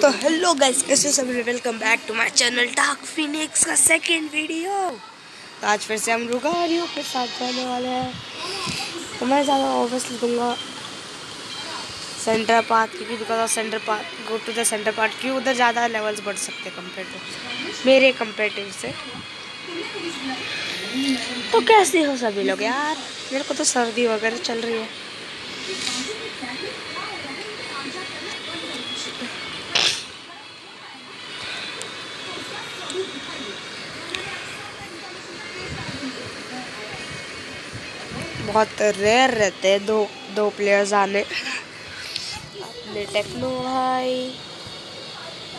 तो hello guys कैसे सभी? Welcome back to my channel Dark Phoenix का सेकंड वीडियो तो आज फिर से हम रुगारियों के साथ जाने वाले हैं। तो मैं ज़्यादा ऑब्वियसली दूँगा सेंटर पार्ट क्योंकि because of centre part go to the centre part क्योंकि उधर ज़्यादा लेवल्स बढ़ सकते हैं कंपेयर टू मेरे कंपेरेटिव से। तो कैसे हो सभी लोग? यार, मेरे को तो सर्दी वगैरह चल रही है। बहुत रेयर रहते हैं दो दो प्लेयर्स आने। अपने टेक्नो भाई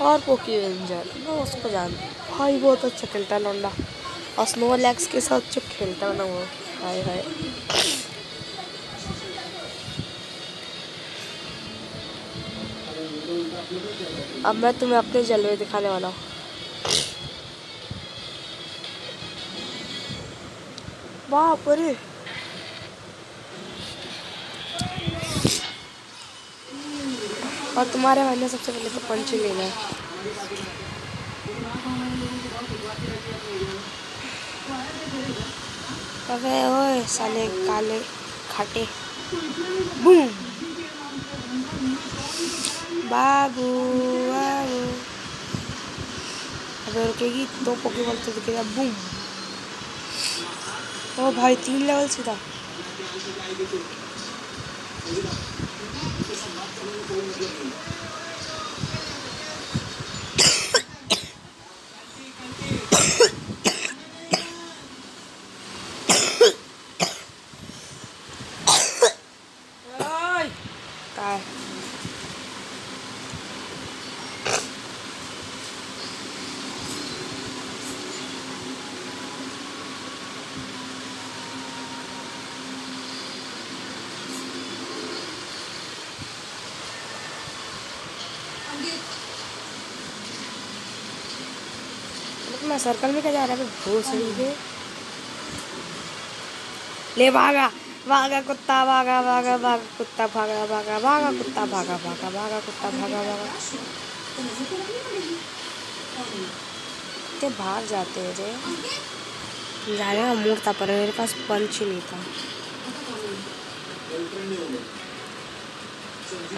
और पोकी वेंजर मैं उसको जान भाई बहुत अच्छा खेलता है लौंडा। और स्नो लैक्स के साथ जो खेलता है ना वो, हाय हाय। अब मैं तुम्हें अपने जलवे दिखाने वाला हूँ। बाप रे! और तुम्हारे भाई ने सबसे पहले तो पंच लेना है अबे ओए, साले काले खाटे। बूम। बाबू बाबू। अबे रुकेगी, दो पोकेबॉल तो दिखेगा, बूम। ओ भाई, तीन लेवल सीधा। काय मैं सर्कल में क्या जा रहा है भूसड़ी के ले भागा भागा कुत्ता, भागा भागा भागा कुत्ता, भागा भागा भागा कुत्ता, भागा भागा भागा कुत्ता, भागा भागा। कितने भाग जाते हैं रे। जाने का मूड था, पर मेरे पास पंच ही नहीं था।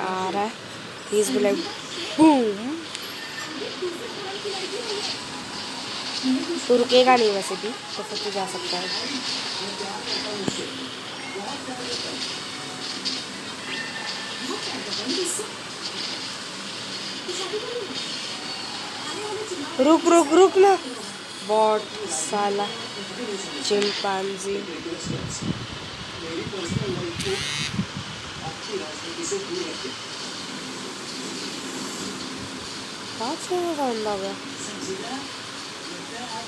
आ रहा है। Be like, boom तो रुकेगा नहीं वैसे भी तो फिर तो जा सकता है। रुक रुक रुक ना। बॉट साला चिंपांजी। बहुत से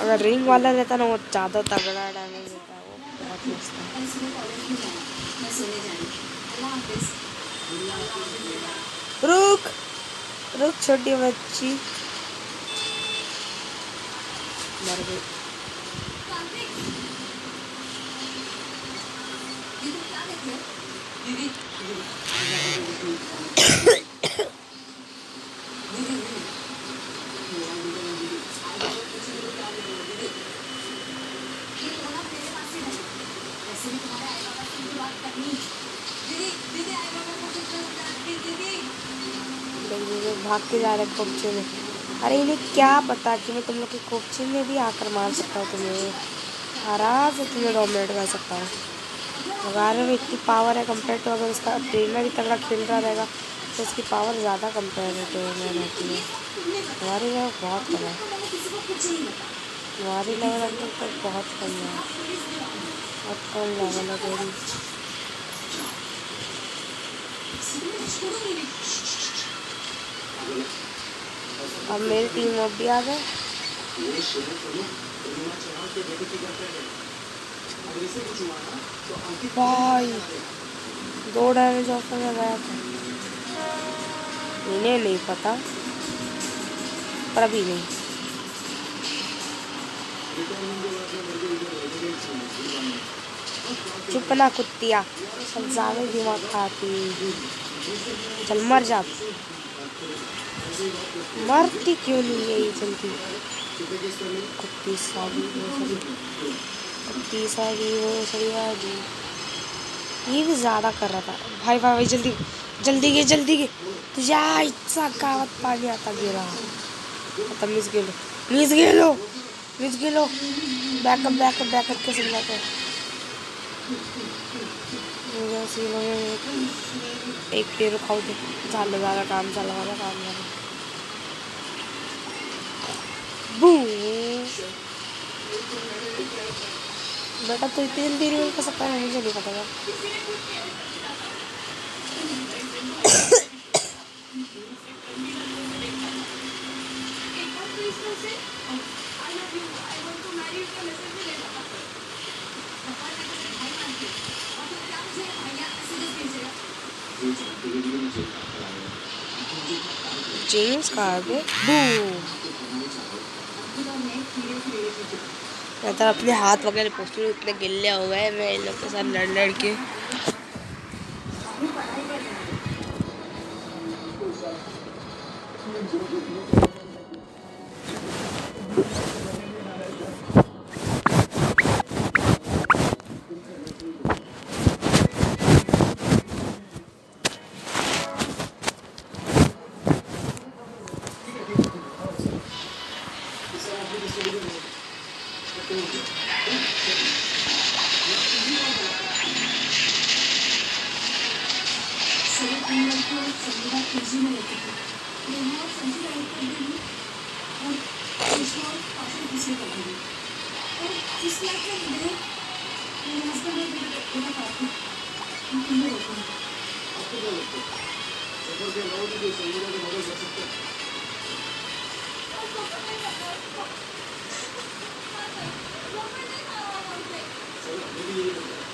अगर रिंग वाला रहता ना, वो ज़्यादा तगड़ा डैमेज देता है, वो बहुत मस्त है। रुक रुक छोटी बच्ची। मर गई। देख भाग के जा रहे हैं कोपचे में। अरे इन्हें क्या पता कि मैं तुम लोग के कोपचे में भी आकर मार सकता हूँ तुम्हें। आराम से तुम्हें डोमिनेट कर सकता हूँ। वगारे में इतनी पावर है कंपेयर टू अगर उसका ट्रेनर ही तगड़ा खेल रहा रहेगा तो उसकी पावर ज़्यादा कंपेरेटिव में रहती है। हमारी लेवल बहुत कम है। हमारी लेवल अंदर तक बहुत कम है। बहुत कम लेवल है तेरी। अब मेरी टीम अब भी आ गए। भाई, दो डैमेज ऑफ़र में गया था। इन्हें नहीं पता, पर अभी नहीं। चुप ना कुत्तिया सब ज़्यादा दिमाग खाती चल मर जा। मरती क्यों नहीं है ये जल्दी? कुत्ती सारी वो सड़ी कुत्ती सारी वो सड़ी वाली ये भी ज़्यादा कर रहा था। भाई भाई भाई, जल्दी जल्दी गे जल्दी गे। तुझ्या आईचा गावात पाणी आता गेला आता मीच गेलो। मीच गेलो मीच गेलो। बॅकअप बॅकअप बॅकअप कसं जातं एक पेरू खाऊ दे झालं झालं काम झालं माझं काम झालं बू बेटा तो इतनी जल्दी रिवील कर सकता है मुझे नहीं पता था जेम्स कहाँ गए बू मैं तो अपने हाथ वगैरह पोस्टर इतने गिल्ले हो गए मैं इन लोग के साथ लड़ लड़ के। बिज़ी में रहते हैं यहाँ सभी लाइफ करते हैं और विश्वास काफ़ी खुशी करते हैं और इस लाइफ का वीडियो मेरे हस्बैंड और मेरा काफ़ी पीले होते हैं आपको क्या लगता है सफ़र के अलावा भी संगीता की मदद कर सकते हैं मेरी यही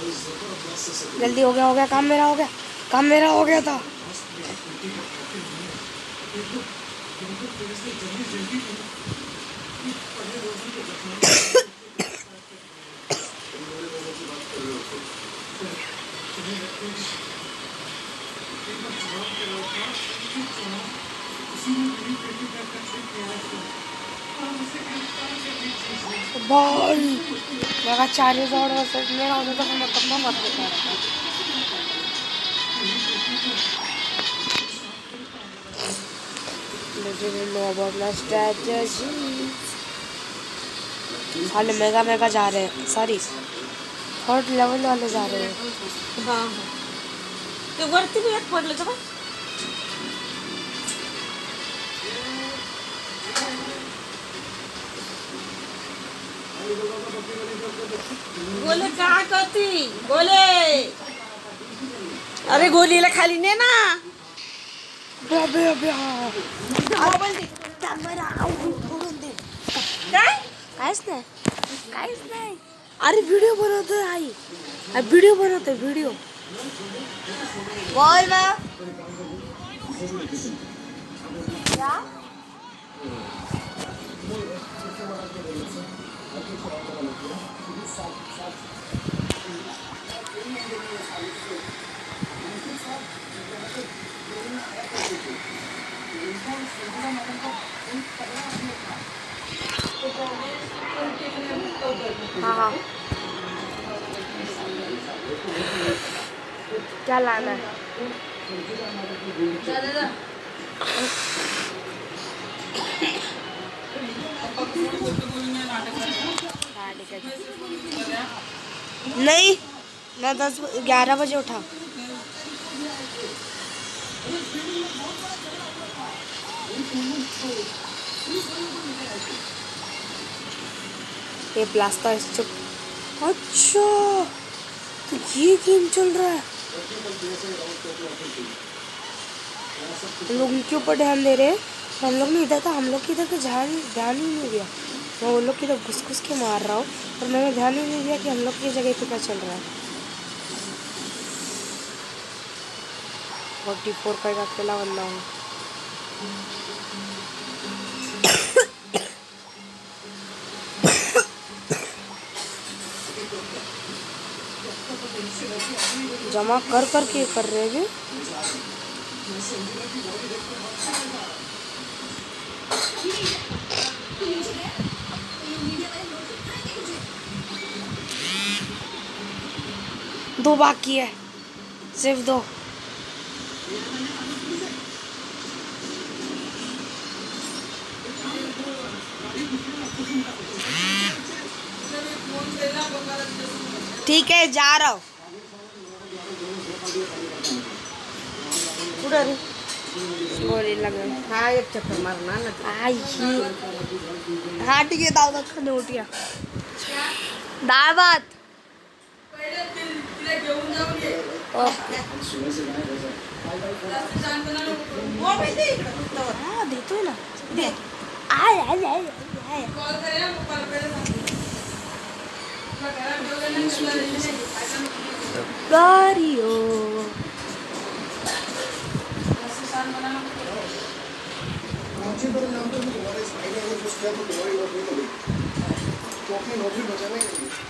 जल्दी हो गया हो गया, काम मेरा हो गया, काम मेरा हो गया था। भाई। मेरा हज़ार वर्सेस मेरा होता तो मैं कब मत strategy. साले मेगा मेगा जा रहे हैं। सॉरी थर्ड लेवल वाले जा रहे हैं। हा ते वरती बी एक पडलं का बा? गोले काय करती गोले अरे गोलीला खाली ने ना? अबे अबे अबे हाँ मोबाईल दे. कॅमेरा फोडून दे काय काहीच नाही काहीच नाही अरे व्हिडिओ बनवतोय आई व्हिडिओ बनवतोय व्हिडिओ बोल ना। हाँ हाँ क्या लाना है नहीं, मैं दस ग्यारह बजे उठा। ये प्लास्टर चुप। अच्छा तो ये गेम चल रहा है। लोग उनके ऊपर ध्यान दे रहे हैं। हम लोग ने इधर था, हम लोग इधर का ध्यान ध्यान ही नहीं दिया। मैं वो लोग की इधर घुस घुस के मार रहा हूँ और मैंने ध्यान ही नहीं दिया कि हम लोग की जगह पे क्या चल रहा है। फोर्टी फोर का एक अकेला बंदा हूँ। जमा कर कर के कर रहे हैं दो बाकी है। सिर्फ़ दो। ठीक है जा रहा हूँ। गोली लगा हा चक्कर आई। हाँ ठीक है खाने उठिया। दाल भात ओके हाँ देतो ना दे आय आय आय आय गाड़ियो मुझे तो नाम तो तुम्हारे इस महीने में कुछ किया तो तुम्हारी नौकरी तो गई तो अपनी नौकरी बचाने के लिए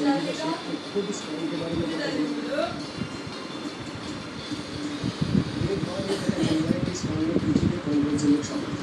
कॉन्स्टिट्यूशन नहीं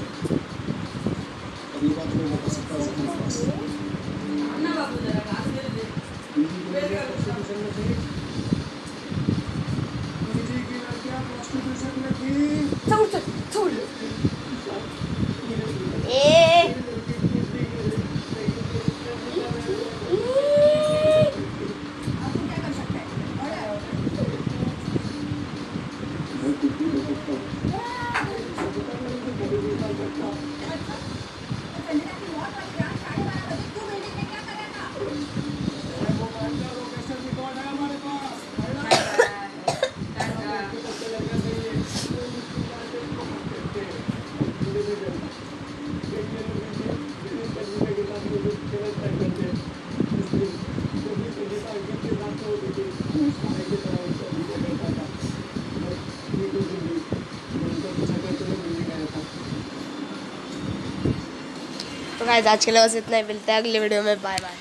गाइस आज के लिए बस इतना ही मिलता है अगले वीडियो में बाय बाय